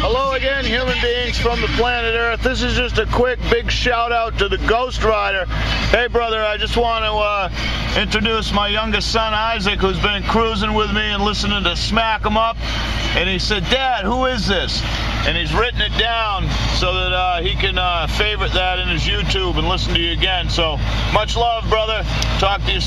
Hello again, human beings from the planet Earth. This is just a quick, big shout out to the Ghostryder. Hey, brother, I just want to uh, introduce my youngest son, Isaac, who's been cruising with me and listening to Smack 'em Up. And he said, Dad, who is this? And he's written it down so that uh, he can uh, favorite that in his YouTube and listen to you again. So much love, brother. Talk to you soon.